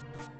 you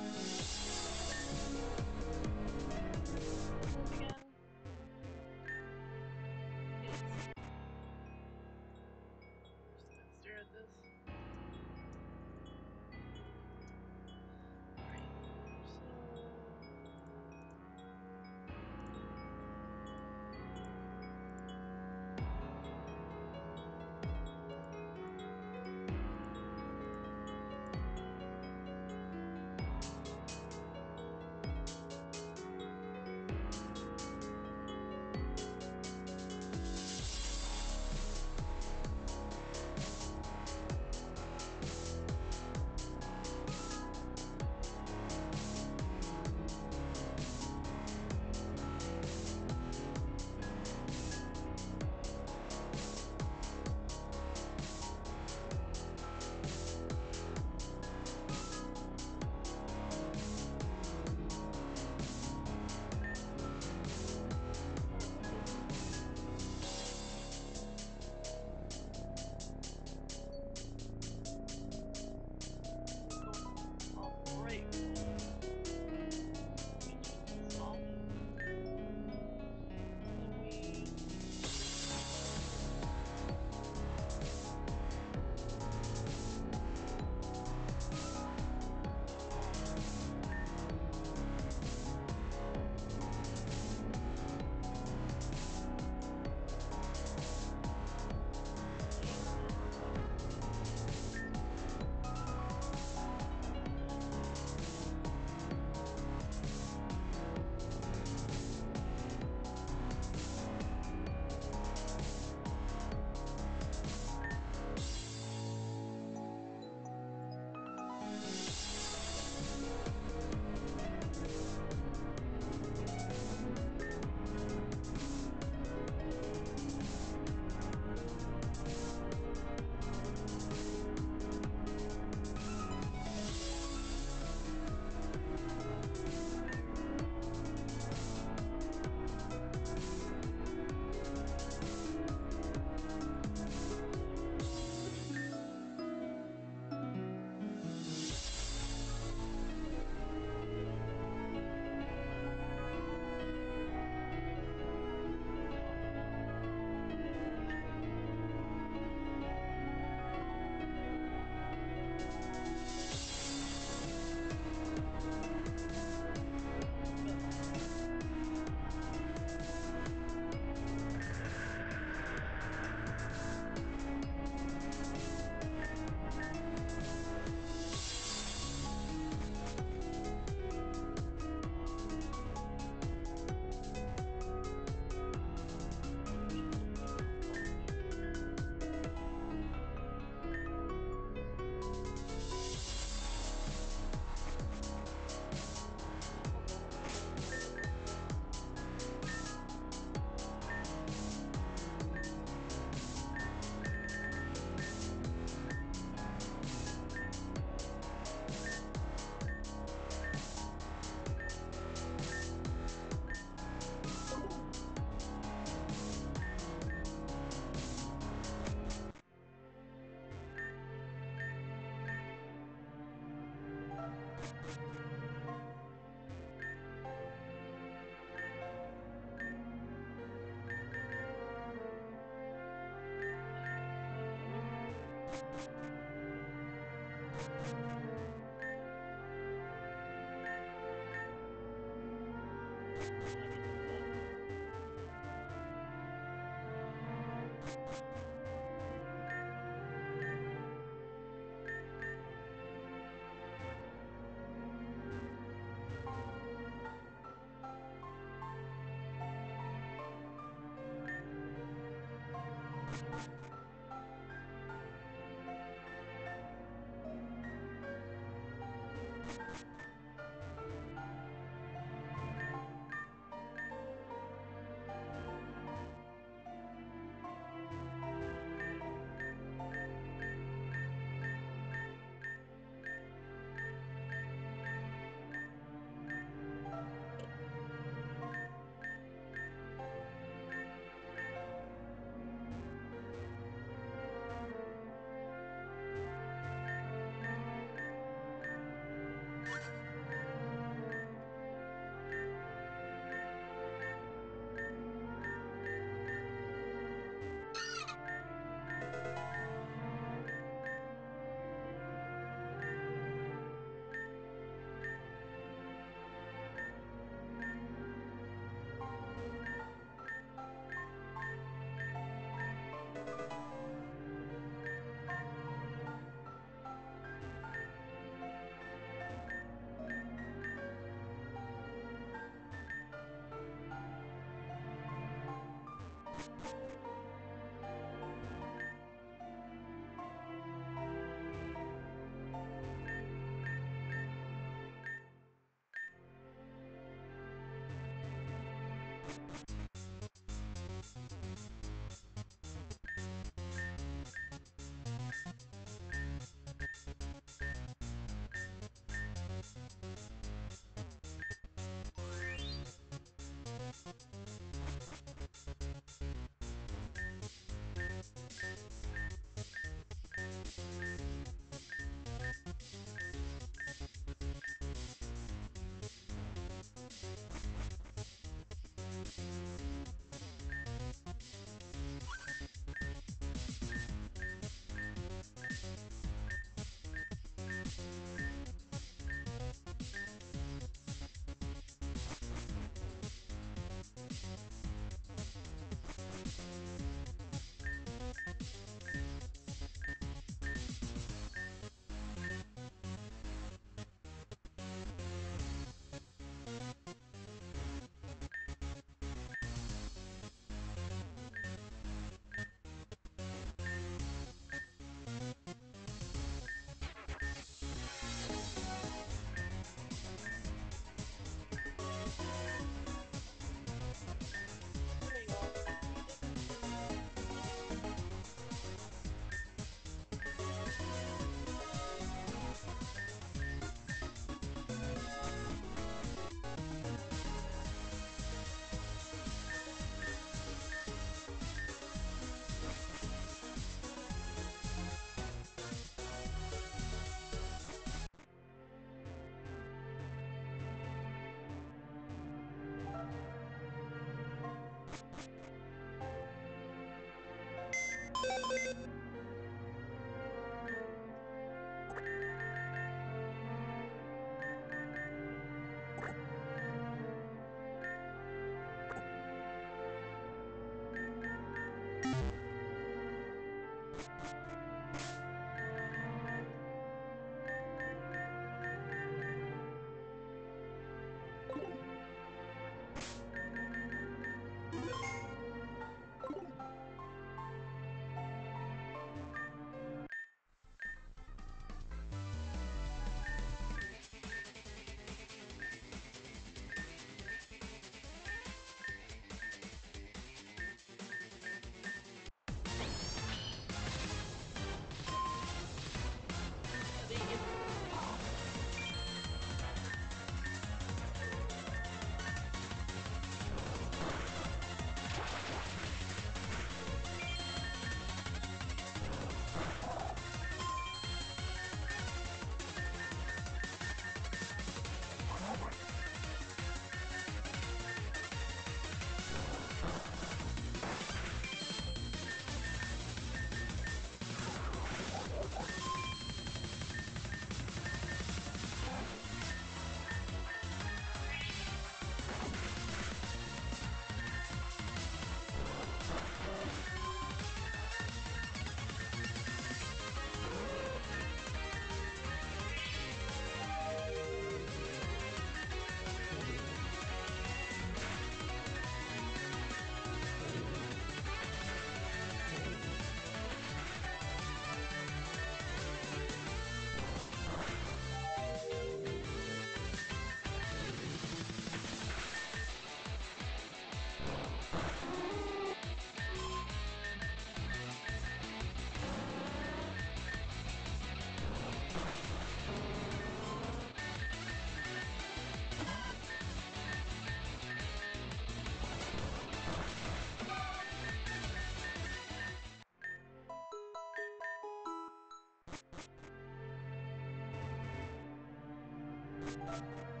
Getting them